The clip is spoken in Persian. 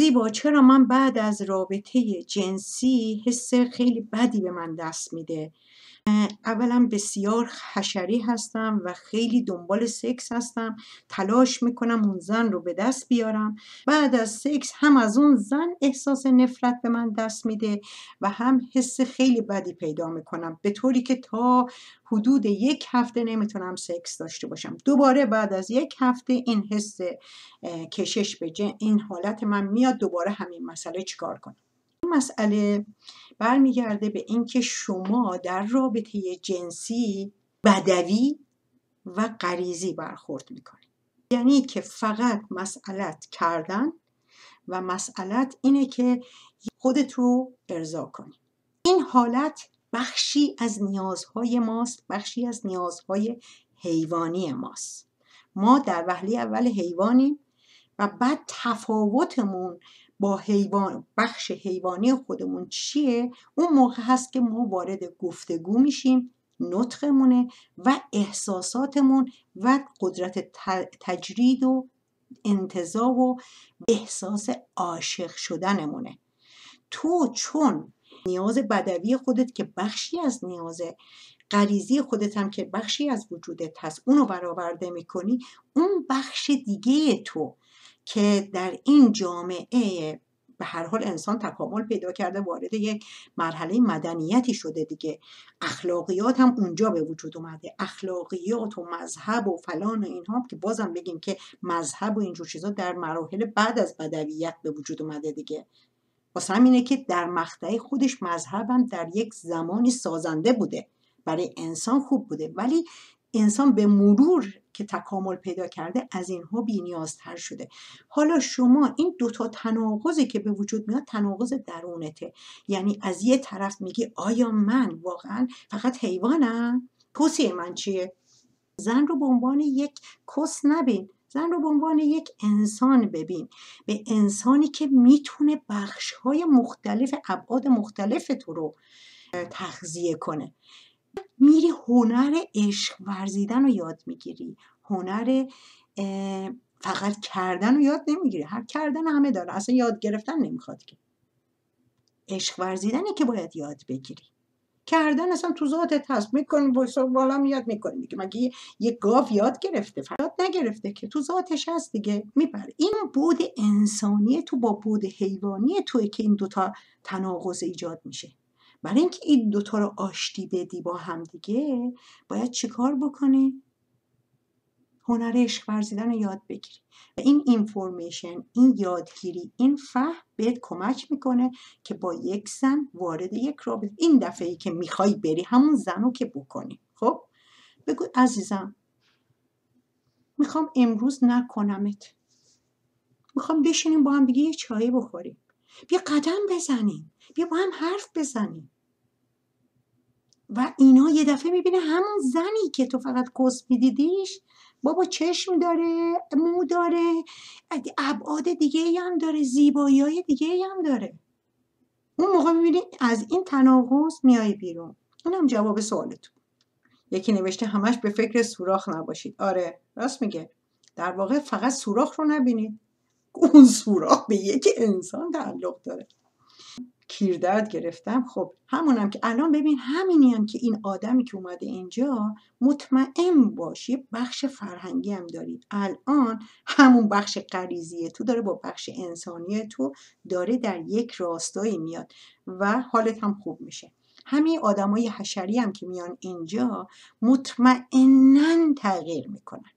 زیبا چرا من بعد از رابطه جنسی حس خیلی بدی به من دست میده؟ اولا بسیار حشری هستم و خیلی دنبال سکس هستم. تلاش می‌کنم اون زن رو به دست بیارم. بعد از سکس هم از اون زن احساس نفرت به من دست میده و هم حس خیلی بدی پیدا می‌کنم. به طوری که تا حدود یک هفته نمی‌تونم سکس داشته باشم. دوباره بعد از یک هفته این حس کشش به این حالت من میاد. دوباره همین مسئله چیکار کنم؟ مسئله برمیگرده به اینکه شما در رابطه جنسی بدوی و غریزی برخورد می‌کنید یعنی که فقط مسئلت کردن و مسئلت اینه که خودت رو ارضا کنی. این حالت بخشی از نیازهای ماست بخشی از نیازهای حیوانی ماست. ما در وهله اول حیوانیم و بعد تفاوتمون با حیوان بخش حیوانی خودمون چیه؟ اون موقع هست که ما وارد گفتگو میشیم نطقمونه و احساساتمون و قدرت تجرید و انتظا و احساس عاشق شدنمونه. تو چون نیاز بدوی خودت که بخشی از نیاز غریزی خودت هم که بخشی از وجودت هست اونو برآورده می‌کنی اون بخش دیگه تو که در این جامعه به هر حال انسان تکامل پیدا کرده وارد یک مرحله مدنیتی شده دیگه. اخلاقیات هم اونجا به وجود اومده. اخلاقیات و مذهب و فلان و اینها که بازم بگیم که مذهب و اینجور چیزا در مراحل بعد از بدویت به وجود اومده دیگه. واسه همینه که در مقطع خودش مذهبم در یک زمانی سازنده بوده. برای انسان خوب بوده. ولی انسان به مرور که تکامل پیدا کرده از اینها بینیازتر شده. حالا شما این دوتا تناقضی که به وجود میاد تناقض درونته. یعنی از یه طرف میگی آیا من واقعا فقط حیوانم؟ توصیه من چیه؟ زن رو به عنوان یک کس نبین. زن رو به عنوان یک انسان ببین. به انسانی که می‌تونه بخش های مختلف ابعاد مختلف تو رو تغذیه کنه. میری هنر عشق ورزیدن رو یاد می‌گیری. هنر فقط کردن رو یاد نمی‌گیری. هر کردن همه داره. اصلا یاد گرفتن نمی‌خواد که. عشق ورزیدنه که باید یاد بگیری. کردن اصلا تو ذاتت هست. می‌کنی بالا یاد می‌کنی. دیگه مگه یه گاو یاد گرفته؟ فقط نگرفته که تو ذاتش هست دیگه. می‌بره این بود انسانی تو با بود حیوانی توی که این دوتا تناقض ایجاد میشه. برای اینکه این دوتا رو آشتی بدی با هم دیگه باید چیکار بکنی؟ هنر عشق ورزیدن رو یاد بگیری. و این اینفورمیشن این یادگیری این فهم بهت کمک می‌کنه که با یک زن وارد یک رابطه. این دفعه ای که می‌خوای بری همون زن رو که بکنی. خب؟ بگو عزیزم می‌خوام امروز نکنمت. می‌خوام بشینیم با هم دیگه یه چای بخوریم. بیا قدم بزنیم. بیا با هم حرف بزنیم. و اینا یه دفعه می‌بینه همون زنی که تو فقط کس میدیدیش بابا چشم داره مو داره ابعاد دیگه هم داره زیبایی های دیگه هم داره. اون موقع می‌بینی از این تناقض میای بیرون. اونم جواب سوالتون. یکی نوشته همش به فکر سوراخ نباشید. آره راست میگه. در واقع فقط سوراخ رو نبینید. اون سوراخ به یک انسان تعلق داره. کیردرد گرفتم. خب همونم که الان ببین همینی هم که این آدمی که اومده اینجا مطمئن باشی بخش فرهنگی هم داری. الان همون بخش غریزی تو داره با بخش انسانی تو داره در یک راستایی میاد و حالت هم خوب میشه. همین آدمای حشری هم که میان اینجا مطمئنا تغییر می‌کنن.